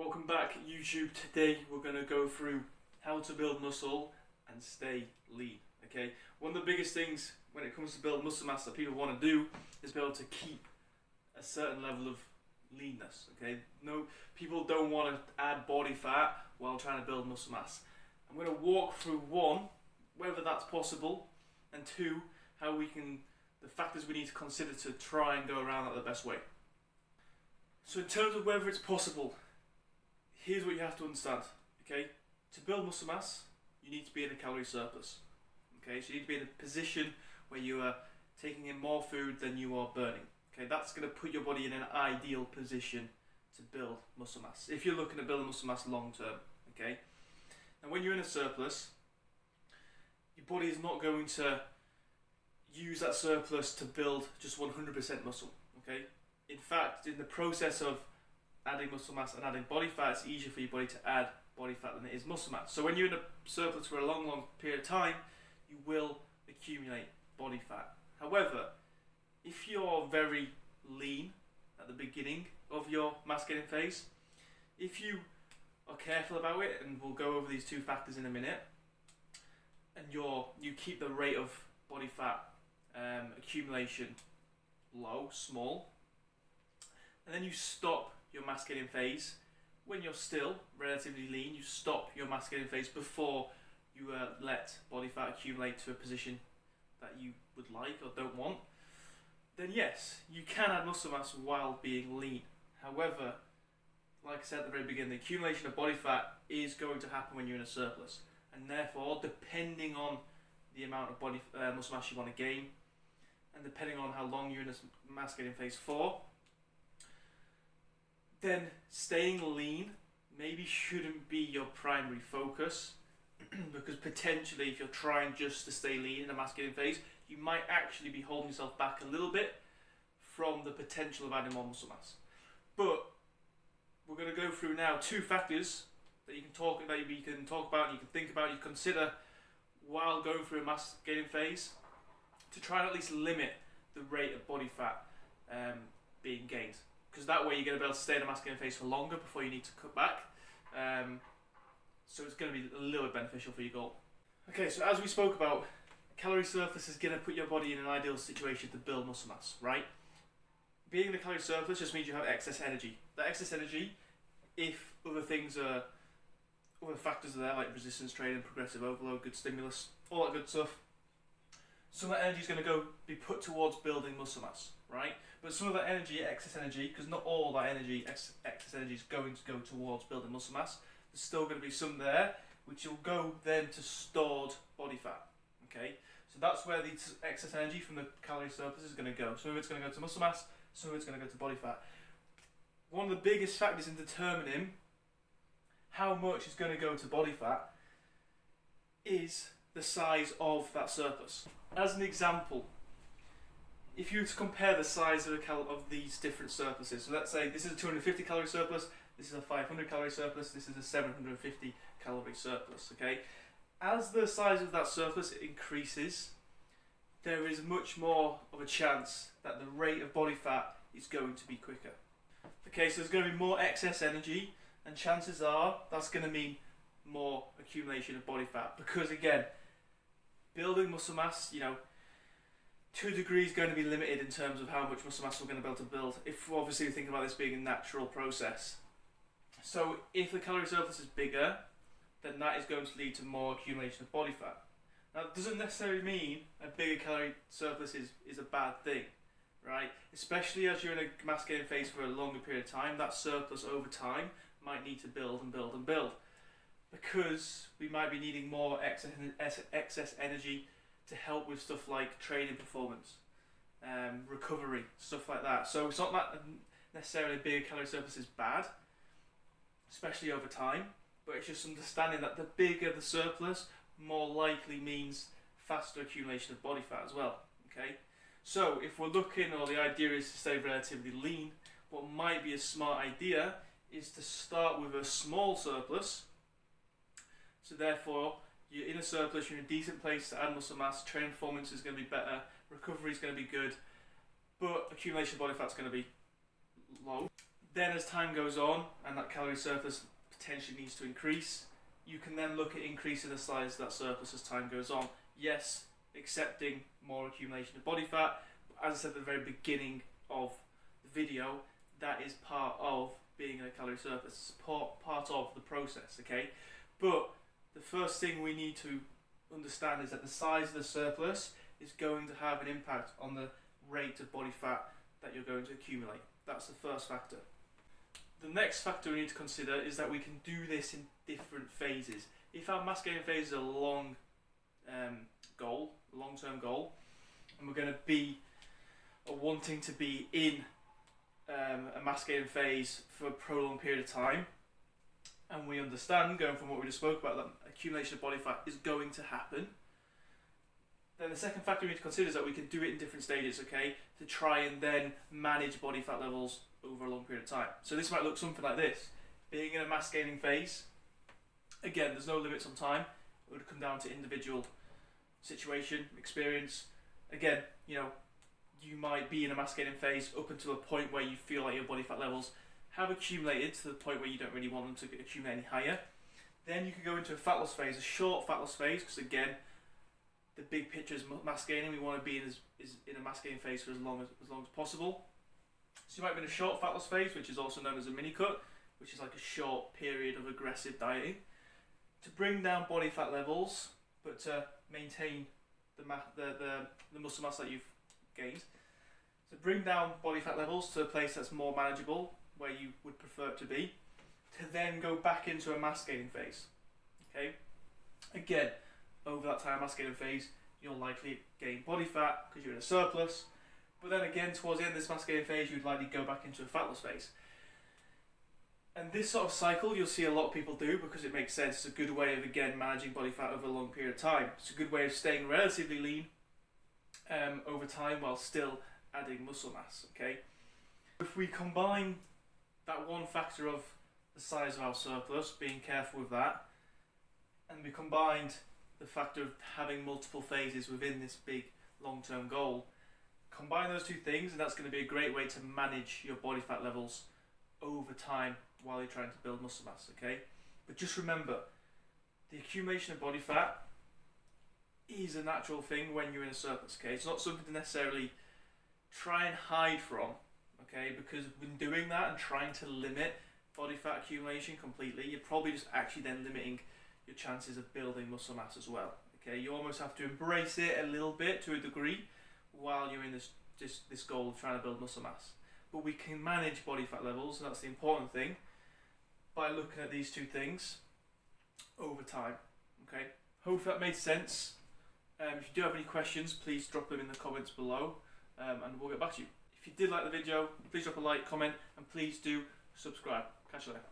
Welcome back YouTube. Today we're going to go through how to build muscle and stay lean. Okay, one of the biggest things when it comes to build muscle mass that people want to do is be able to keep a certain level of leanness. Okay, no people don't want to add body fat while trying to build muscle mass. I'm going to walk through one, whether that's possible, and two, how we can the factors we need to consider to try and go around that the best way. So in terms of whether it's possible, here's what you have to understand. Okay, to build muscle mass, you need to be in a calorie surplus. Okay, so you need to be in a position where you are taking in more food than you are burning. Okay, that's going to put your body in an ideal position to build muscle mass. If you're looking to build muscle mass long term, okay. And when you're in a surplus, your body is not going to use that surplus to build just 100% muscle. Okay. In fact, in the process of adding muscle mass and adding body fat, it's easier for your body to add body fat than it is muscle mass. So when you're in a surplus for a long, long period of time, you will accumulate body fat. However, if you're very lean at the beginning of your mass gaining phase, if you are careful about it, and we'll go over these two factors in a minute, and you're you keep the rate of body fat um, accumulation low, small, and then you stop your mass gaining phase when you're still relatively lean. You stop your mass gaining phase before you uh, let body fat accumulate to a position that you would like or don't want. Then yes, you can add muscle mass while being lean. However, like I said at the very beginning, the accumulation of body fat is going to happen when you're in a surplus, and therefore, depending on the amount of body uh, muscle mass you want to gain, and depending on how long you're in this mass gaining phase for, then staying lean maybe shouldn't be your primary focus because potentially if you're trying just to stay lean in a mass gaining phase, you might actually be holding yourself back a little bit from the potential of adding more muscle mass. But we're going to go through now two factors that you can talk that you can talk about, you can think about, you consider while going through a mass gaining phase to try and at least limit the rate of body fat um, being gained. Because that way you're going to be able to stay in a gaining phase for longer before you need to cut back. Um, so it's going to be a little bit beneficial for your goal. Okay, so as we spoke about, calorie surplus is going to put your body in an ideal situation to build muscle mass, right? Being in the calorie surplus just means you have excess energy. That excess energy, if other things are, other factors are there like resistance training, progressive overload, good stimulus, all that good stuff, some of that energy is going to go be put towards building muscle mass, right? But some of that energy, excess energy, because not all that energy, ex excess energy is going to go towards building muscle mass. There's still going to be some there, which will go then to stored body fat. Okay, so that's where the excess energy from the calorie surplus is going to go. Some of it's going to go to muscle mass, some of it's going to go to body fat. One of the biggest factors in determining how much is going to go to body fat is the size of that surplus. As an example, if you were to compare the size of, of these different surpluses, so let's say this is a 250 calorie surplus, this is a 500 calorie surplus, this is a 750 calorie surplus, okay? As the size of that surplus increases, there is much more of a chance that the rate of body fat is going to be quicker. Okay, so there's going to be more excess energy, and chances are that's going to mean more accumulation of body fat because, again, building muscle mass, you know, two degrees going to be limited in terms of how much muscle mass we're going to be able to build. If obviously we think about this being a natural process. So if the calorie surplus is bigger, then that is going to lead to more accumulation of body fat. Now, it doesn't necessarily mean a bigger calorie surplus is, is a bad thing, right? Especially as you're in a mass gain phase for a longer period of time, that surplus over time might need to build and build and build because we might be needing more excess, excess energy to help with stuff like training performance, um, recovery, stuff like that. So it's not that necessarily a bigger calorie surplus is bad, especially over time, but it's just understanding that the bigger the surplus, more likely means faster accumulation of body fat as well. Okay, so if we're looking, or the idea is to stay relatively lean, what might be a smart idea is to start with a small surplus so therefore, you're in a surplus, you're in a decent place to add muscle mass, training performance is going to be better, recovery is going to be good, but accumulation of body fat is going to be low. Then, as time goes on and that calorie surplus potentially needs to increase, you can then look at increasing the size of that surplus as time goes on. Yes, accepting more accumulation of body fat. As I said at the very beginning of the video, that is part of being in a calorie surplus. It's part, part of the process, okay? But the first thing we need to understand is that the size of the surplus is going to have an impact on the rate of body fat that you're going to accumulate. That's the first factor. The next factor we need to consider is that we can do this in different phases. If our mass gain phase is a long um, goal, long-term goal, and we're going to be wanting to be in um, a mass gain phase for a prolonged period of time, and we understand, going from what we just spoke about, that accumulation of body fat is going to happen, then the second factor we need to consider is that we can do it in different stages, okay, to try and then manage body fat levels over a long period of time. So this might look something like this. Being in a mass gaining phase, again, there's no limits on time. It would come down to individual situation, experience. Again, you know, you might be in a mass gaining phase up until a point where you feel like your body fat levels have accumulated to the point where you don't really want them to accumulate any higher. Then you can go into a fat loss phase, a short fat loss phase, because again, the big picture is mass gaining. We want to be in, as, is in a mass gaining phase for as long as, as long as possible. So you might be in a short fat loss phase, which is also known as a mini cut, which is like a short period of aggressive dieting, to bring down body fat levels, but to maintain the, the, the, the muscle mass that you've gained. To bring down body fat levels to a place that's more manageable, where you would prefer it to be, to then go back into a mass gaining phase. Okay? Again, over that time mass gaining phase, you'll likely gain body fat because you're in a surplus. But then again, towards the end of this mass gaining phase, you'd likely go back into a fat loss phase. And this sort of cycle you'll see a lot of people do because it makes sense. It's a good way of again managing body fat over a long period of time. It's a good way of staying relatively lean um, over time while still adding muscle mass. Okay. If we combine that one factor of the size of our surplus, being careful with that, and we combined the factor of having multiple phases within this big long-term goal, combine those two things, and that's going to be a great way to manage your body fat levels over time while you're trying to build muscle mass. Okay, but just remember, the accumulation of body fat is a natural thing when you're in a surplus. Okay, it's not something to necessarily try and hide from okay? Because when doing that and trying to limit body fat accumulation completely, you're probably just actually then limiting your chances of building muscle mass as well. Okay, you almost have to embrace it a little bit to a degree while you're in this this, this goal of trying to build muscle mass. But we can manage body fat levels, and that's the important thing, by looking at these two things over time. Okay, hope that made sense. Um, if you do have any questions, please drop them in the comments below, um, and we'll get back to you. If you did like the video, please drop a like, comment, and please do subscribe. Catch you later.